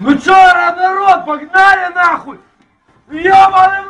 Ну чё, народ, погнали нахуй! Ёбаный в!